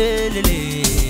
lélélé.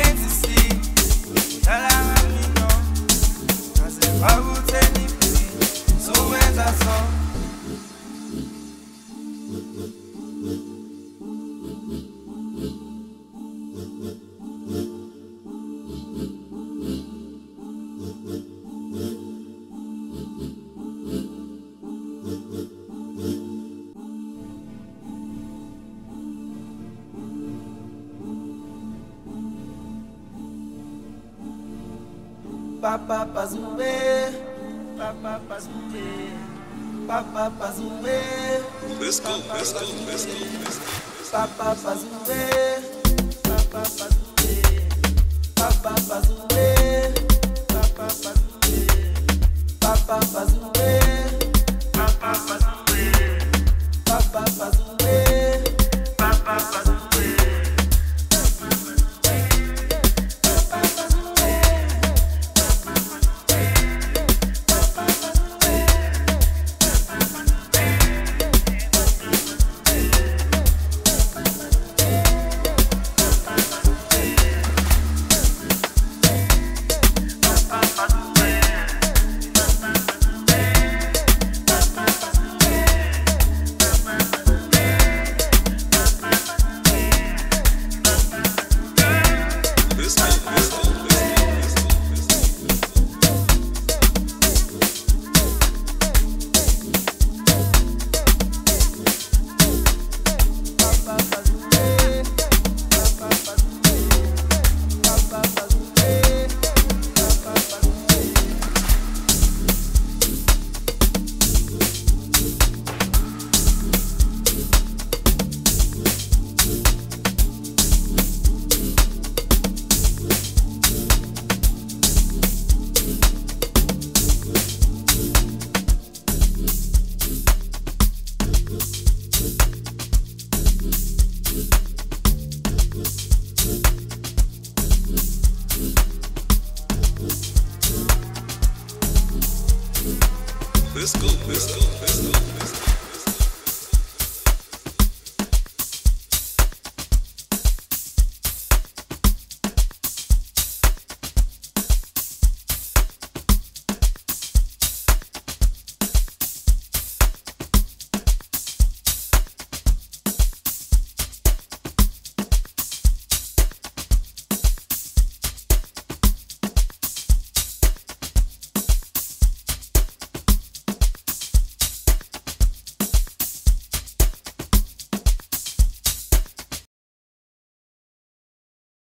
Papa Pazumbe, Papa Pazumbe, Papa Pazumbe, Let's go, let's go, let's go, let's go. Papa Pazumbe, Papa scoop go.